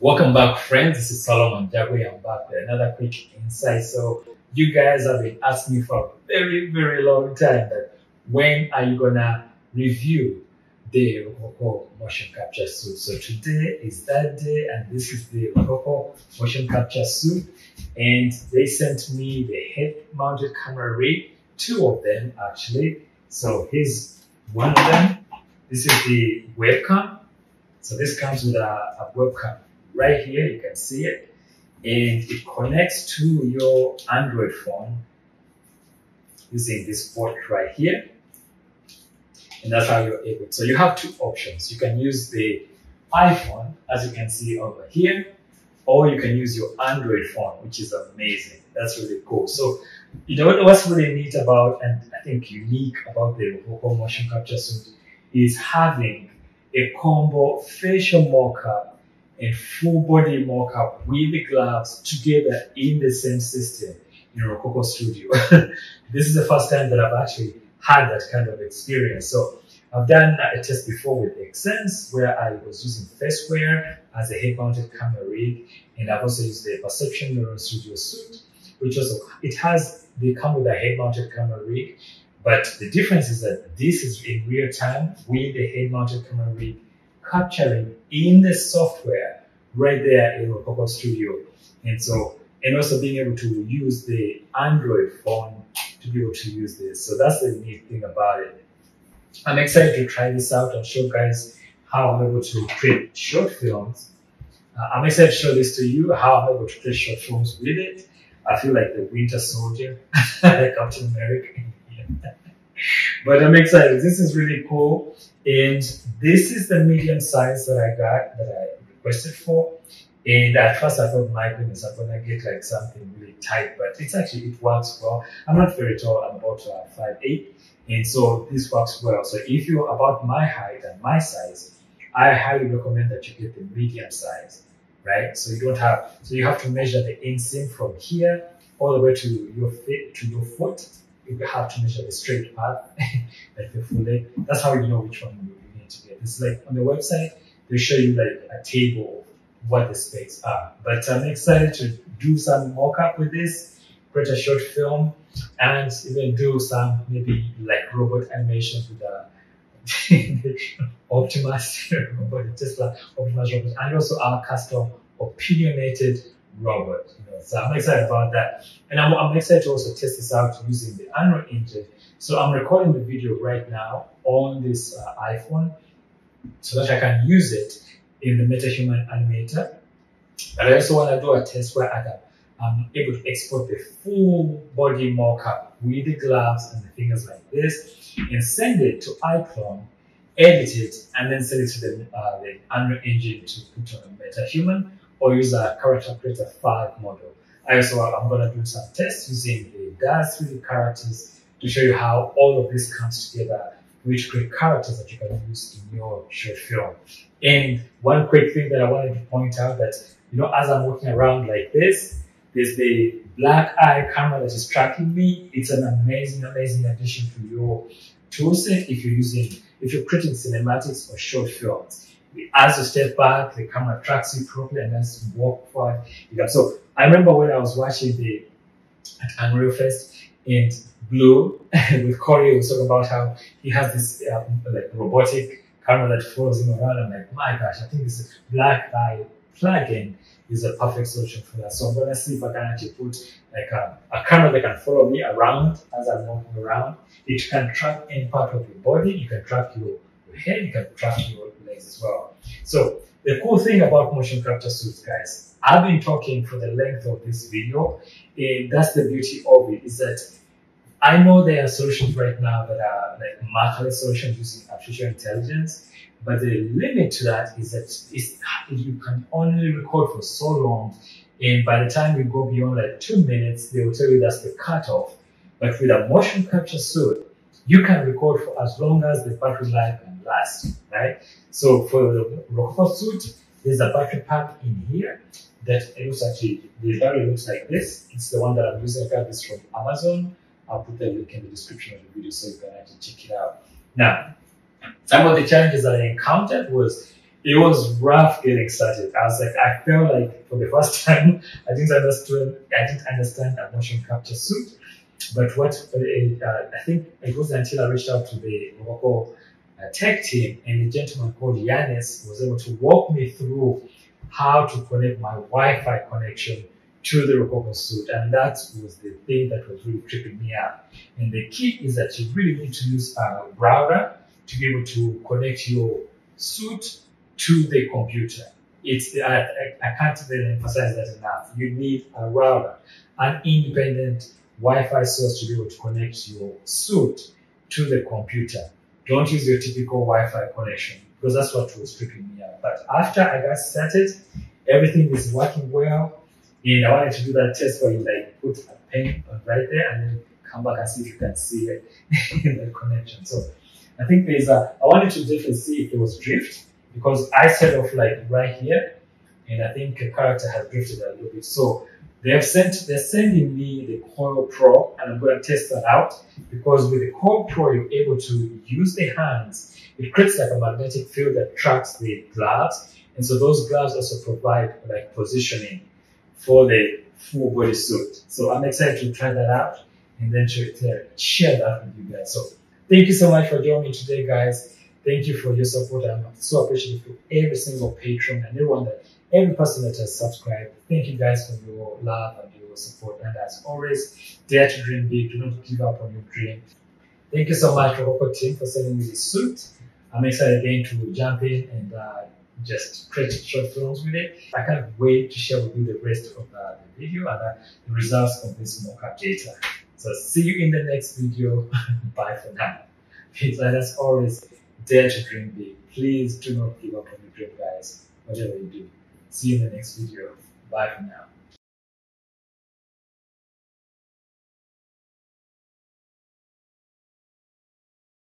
Welcome back, friends. This is Solomon Jagwe. I'm back with another quick insight. So, you guys have been asking me for a very, very long time that when are you gonna review the Rokoko motion capture suit? So today is that day, and this is the Rokoko motion capture suit. And they sent me the head-mounted camera rig, two of them actually. So here's one of them. This is the webcam. So this comes with a, a webcam right here. You can see it. And it connects to your Android phone using this port right here. And that's how you're able. So you have two options. You can use the iPhone, as you can see over here, or you can use your Android phone, which is amazing. That's really cool. So you know what's really neat about, and I think unique about the Rokoko motion capture suit is having a combo facial mocap and full body mocap with the gloves together in the same system in Rokoko Studio. this is the first time that I've actually had that kind of experience. So I've done a test before with Xsens where I was using Faceware as a head-mounted camera rig, and I've also used the Perception Neuron Studio suit, which also it has they come with a head-mounted camera rig, but the difference is that this is in real time with the head-mounted camera rig capturing in the software right there in Rokoko Studio, and so and also being able to use the Android phone to be able to use this. So that's the neat thing about it. I'm excited to try this out and show guys how I'm able to create short films. Uh, I'm excited to show this to you, how I'm able to create short films with it. I feel like the Winter Soldier, like Captain America. but I'm excited. This is really cool. And this is the medium size that I got, that I requested for. And at first I thought, my goodness, I'm gonna get like something really tight, but it's actually, it works well. I'm not very tall, I'm about uh, 5'8", and so this works well. So if you're about my height and my size, I highly recommend that you get the medium size, right? So you don't have, so you have to measure the inseam from here all the way to your feet, to your foot. You have to measure the straight path, like the full leg. That's how you know which one you need to get. It's like on the website, they show you like a table of what the specs are. But um, I'm excited to do some mocap with this, create a short film, and even do some maybe like robot animations with a Optimus robot, Tesla Optimus robot, and also our custom opinionated robot. You know, so I'm excited about that. And I'm, I'm excited to also test this out using the Unreal Engine. So I'm recording the video right now on this uh, iPhone so that I can use it in the MetaHuman animator. But I also want to do a test where I can, I'm able to export the full body mocap with the gloves and the fingers like this and send it to iClone, edit it, and then send it to the, uh, the Unreal Engine to put on MetaHuman or use a Character Creator 5 model. I also, uh, I'm going to do some tests using the DAZ 3D characters to show you how all of this comes together which create characters that you can use in your short film. And one quick thing that I wanted to point out that, you know, as I'm walking around like this, there's the black eye camera that is tracking me. It's an amazing, amazing addition to your toolset if you're using, if you're creating cinematics or short films. As you step back, the camera tracks you properly and as you walk forward. So I remember when I was watching the at Unreal Fest in Blue with Corey was talking about how he has this um, like robotic camera that follows him around. I'm like, my gosh, I think this black eye plugin is a perfect solution for that. So I'm gonna see if I can actually put like a, a camera that can follow me around as I'm walking around. It can track any part of your body. You can track your, your head. You can track your legs as well. So the cool thing about motion capture suits, guys, I've been talking for the length of this video, and that's the beauty of it, is that I know there are solutions right now that are like markerless solutions using artificial intelligence, but the limit to that is that you can only record for so long, and by the time you go beyond like two minutes, they will tell you that's the cutoff. But with a motion capture suit, you can record for as long as the battery life can last, right? So for the Rokoko suit, there's a battery pack in here that looks actually, the battery looks like this. It's the one that I'm using. I got this from Amazon. I'll put the link in the description of the video so you can actually check it out. Now, some of the challenges that I encountered was it was rough getting started. I was like, I felt like for the first time, I didn't understand, I didn't understand a motion capture suit. But what uh, I think it wasn't until I reached out to the local uh, tech team and a gentleman called Yanis was able to walk me through how to connect my Wi-Fi connection to the Rokoko suit. And that was the thing that was really tripping me out. And the key is that you really need to use a router to be able to connect your suit to the computer. It's the, I, I can't really emphasize that enough. You need a router, an independent Wi-Fi source to be able to connect your suit to the computer. Don't use your typical Wi-Fi connection because that's what was tripping me out. But after I got started, everything is working well. And I wanted to do that test where you like put a pen right there and then come back and see if you can see it in the connection. So I think there's a, I wanted to definitely see if there was drift because I set off like right here and I think the character has drifted a little bit. So they have sent, they're sending me the Coil Pro and I'm going to test that out because with the Coil Pro, you're able to use the hands. It creates like a magnetic field that tracks the gloves. And so those gloves also provide like positioning for the full body suit. So I'm excited to try that out and then share that with you guys. So thank you so much for joining me today, guys. Thank you for your support. I'm so appreciative for every single patron and everyone that every person that has subscribed. Thank you guys for your love and your support. And as always, dare to dream big. Do not give up on your dream. Thank you so much for Rokoko team for sending me this suit. I'm excited again to jump in and uh, just create short films with it. I can't wait to share with you the rest of the video and uh, the results of this mocap data. So see you in the next video. Bye for now. Peace. And as always, dare to dream big. Please do not give up on your dream, guys. Whatever you do. See you in the next video. Bye for now.